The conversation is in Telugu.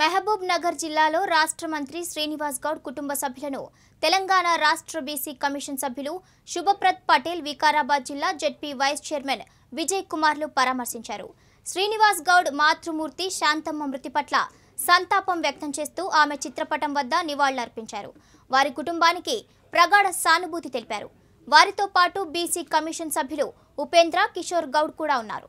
మహబూబ్ నగర్ జిల్లాలో రాష్ట్ర మంత్రి శ్రీనివాస్ గౌడ్ కుటుంబ సభ్యులను తెలంగాణ రాష్ట్ర బీసీ కమిషన్ సభ్యులు శుభప్రత్ పటేల్ వికారాబాద్ జిల్లా జెడ్పీ వైస్ చైర్మన్ విజయ్ కుమార్లు పరామర్శించారు. శ్రీనివాస్ గౌడ్ మాతృమూర్తి శాంతమ్మ మృతి పట్ల సంతాపం వ్యక్తం చేస్తూ ఆమె చిత్రపటం వద్ద నివాళులర్పించారు. వారి కుటుంబానికి ప్రగాఢ సానుభూతి తెలిపారు. వారితో పాటు బీసీ కమిషన్ సభ్యులు ఉపేంద్ర కిషోర్ గౌడ్ కూడా ఉన్నారు.